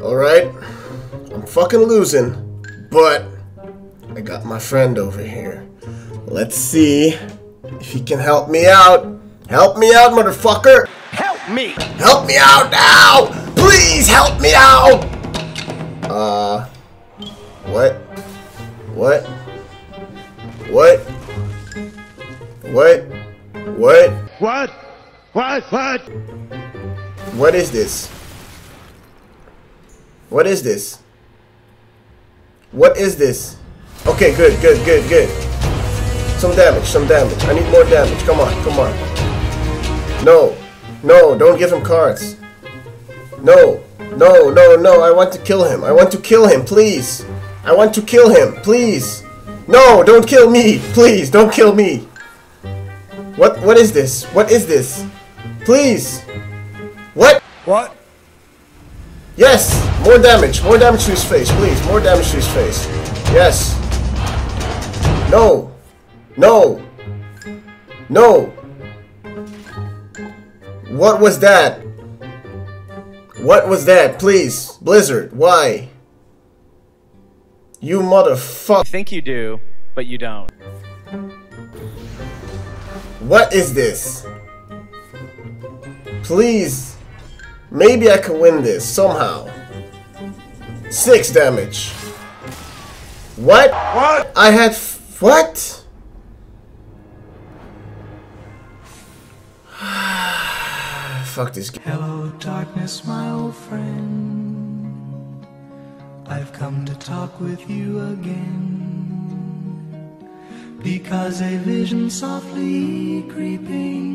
Alright. I'm fucking losing. But I got my friend over here. Let's see if he can help me out. Help me out, motherfucker! Help me! Help me out now! Please help me out! Uh. What? What? What? What? What? What? What? What? What is this? What is this? What is this? Okay, good, good, good, good. Some damage, some damage. I need more damage. Come on, come on. No. No, don't give him cards. No. No, no, no. I want to kill him. I want to kill him, please. I want to kill him, please. No, don't kill me. Please, don't kill me. What what is this? What is this? Please. What? What? Yes! More damage. More damage to his face, please. More damage to his face. Yes. No. No. No. What was that? What was that? Please. Blizzard, why? You motherfucker. think you do, but you don't. What is this? Please. Maybe I can win this somehow. Six damage. What? What? I had f- what? Fuck this game. Hello, darkness, my old friend. I've come to talk with you again. Because a vision softly creeping